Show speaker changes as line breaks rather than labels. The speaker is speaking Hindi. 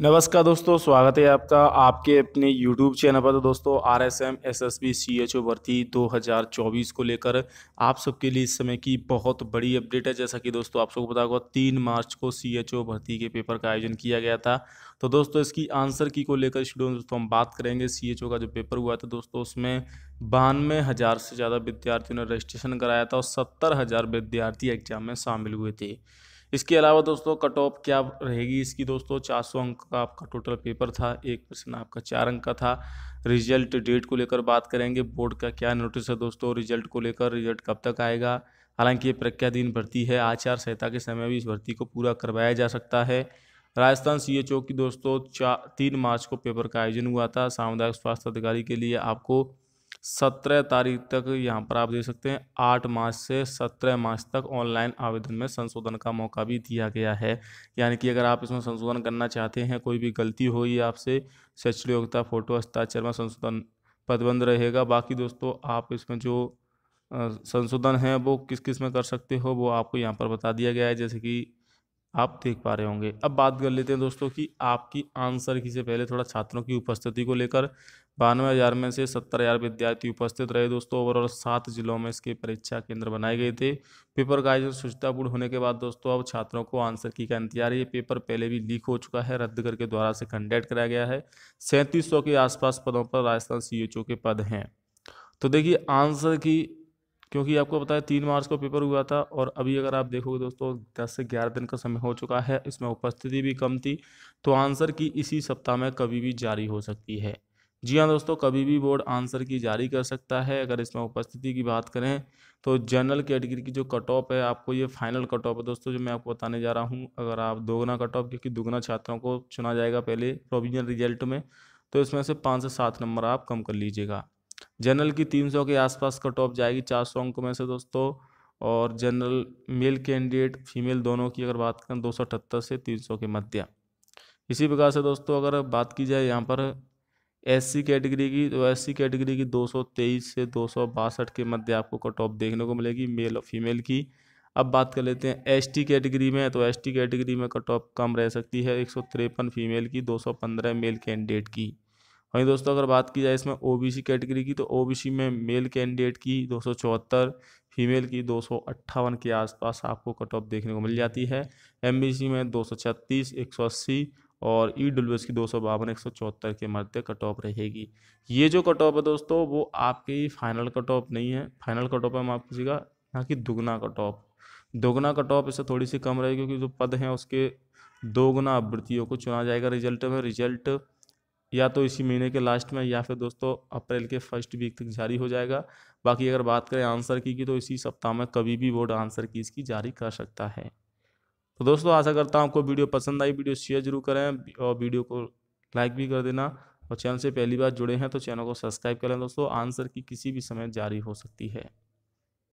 नमस्कार दोस्तों, स्वागत है आपका, आपके अपने YouTube चैनल पर। तो दोस्तों R S M S S B C H O भर्ती 2024 को लेकर आप सबके लिए इस समय की बहुत बड़ी अपडेट है। जैसा कि दोस्तों, आप सबको पता होगा, तीन मार्च को सी एच ओ भर्ती के पेपर का आयोजन किया गया था। तो दोस्तों, इसकी आंसर की को लेकर स्टूडेंट दोस्तों हम बात करेंगे। सी एच ओ का जो पेपर हुआ था दोस्तों, उसमें बानवे हज़ार से ज़्यादा विद्यार्थियों ने रजिस्ट्रेशन कराया था और सत्तर हज़ार विद्यार्थी एग्ज़ाम में शामिल हुए थे। इसके अलावा दोस्तों कट ऑफ़ क्या रहेगी? इसकी दोस्तों 400 अंक का आपका टोटल पेपर था, एक प्रश्न आपका चार अंक का था। रिज़ल्ट डेट को लेकर बात करेंगे। बोर्ड का क्या नोटिस है दोस्तों? रिज़ल्ट को लेकर रिज़ल्ट कब तक आएगा? हालाँकि ये प्रज्ञाधीन भर्ती है। आचार संहिता के समय भी इस भर्ती को पूरा करवाया जा सकता है। राजस्थान सी एच ओ की दोस्तों चार तीन मार्च को पेपर का आयोजन हुआ था। सामुदायिक स्वास्थ्य अधिकारी के लिए आपको सत्रह तारीख तक यहाँ पर आप देख सकते हैं, आठ मार्च से सत्रह मार्च तक ऑनलाइन आवेदन में संशोधन का मौका भी दिया गया है। यानी कि अगर आप इसमें संशोधन करना चाहते हैं, कोई भी गलती हुई आपसे शैक्षणिक योग्यता फ़ोटो हस्ताक्षर में संशोधन प्रतिबंध रहेगा। बाकी दोस्तों, आप इसमें जो संशोधन है, वो किस किसमें कर सकते हो, वो आपको यहाँ पर बता दिया गया है। जैसे कि आप देख पा रहे होंगे। अब बात कर लेते हैं दोस्तों कि आपकी आंसर की से पहले थोड़ा छात्रों की उपस्थिति को लेकर। बानवे हज़ार में से सत्तर हज़ार विद्यार्थी उपस्थित रहे दोस्तों ओवरऑल सात जिलों में इसके परीक्षा केंद्र बनाए गए थे। पेपर का आयोजन सुचतापूर्ण होने के बाद दोस्तों, अब छात्रों को आंसर की का इंतज़ार ये पेपर पहले भी लीक हो चुका है, रद्द करके द्वारा से कंडक्ट कराया गया है। सैंतीस के आसपास पदों पर राजस्थान सीएचओ के पद हैं। तो देखिए, आंसर की क्योंकि आपको पता है तीन मार्च को पेपर हुआ था और अभी अगर आप देखोगे दोस्तों, दस से ग्यारह दिन का समय हो चुका है, इसमें उपस्थिति भी कम थी तो आंसर की इसी सप्ताह में कभी भी जारी हो सकती है। जी हाँ दोस्तों, कभी भी बोर्ड आंसर की जारी कर सकता है, अगर इसमें उपस्थिति की बात करें तो जनरल कैटेगरी की जो कट ऑफ़ है, आपको ये फाइनल कट ऑफ़ है दोस्तों, जो मैं आपको बताने जा रहा हूँ, अगर आप दोगुना कट ऑफ़ क्योंकि दोगुना छात्रों को चुना जाएगा पहले प्रोविजनल रिज़ल्ट में तो इसमें से पाँच से सात नंबर आप कम कर लीजिएगा। जनरल की तीन सौ के आसपास कट ऑफ़ जाएगी चार सौ अंकों में से दोस्तों। और जनरल मेल कैंडिडेट फीमेल दोनों की अगर बात करें दो सौ अठहत्तर से तीन सौ के मध्य। इसी प्रकार से दोस्तों अगर बात की जाए यहाँ पर एससी कैटेगरी की तो एससी कैटेगरी की 223 से दो सौ बासठ के मध्य आपको कट ऑफ़ देखने को मिलेगी मेल और फीमेल की। अब बात कर लेते हैं एसटी कैटेगरी में तो एसटी कैटेगरी में कट ऑफ़ कम रह सकती है एक सौ तिरपन फीमेल की 215 मेल कैंडिडेट की। वहीं दोस्तों, अगर बात की जाए इसमें ओबीसी कैटेगरी की तो ओबीसी में मेल कैंडिडेट की दो सौ चौहत्तर फीमेल की दो सौ अट्ठावन के आसपास आपको कट ऑफ़ देखने को मिल जाती है। एमबीसी में दो सौ और ई डब्ल्यू की दो सौ बावन, एक सौ चौहत्तर के मध्य कट ऑफ़ रहेगी। ये जो कट ऑफ़ है दोस्तों, वो आपकी फाइनल कट ऑफ़ नहीं है। फाइनल कट ऑफ़ है माफ़ कीजिएगा यहाँ की दुगना कट ऑफ़ दोगुना कट ऑफ़ इससे थोड़ी सी कम रहेगी, क्योंकि जो पद हैं उसके दो गुना अभ्यर्थियों को चुना जाएगा। रिज़ल्ट में रिज़ल्ट या तो इसी महीने के लास्ट में या फिर दोस्तों अप्रैल के फ़र्स्ट वीक तक जारी हो जाएगा। बाकी अगर बात करें आंसर की, की तो इसी सप्ताह में कभी भी बोर्ड आंसर की इसकी जारी कर सकता है। तो दोस्तों आशा करता हूँ आपको वीडियो पसंद आई। वीडियो शेयर ज़रूर करें और वीडियो को लाइक भी कर देना। और चैनल से पहली बार जुड़े हैं तो चैनल को सब्सक्राइब करें दोस्तों आंसर की किसी भी समय जारी हो सकती है।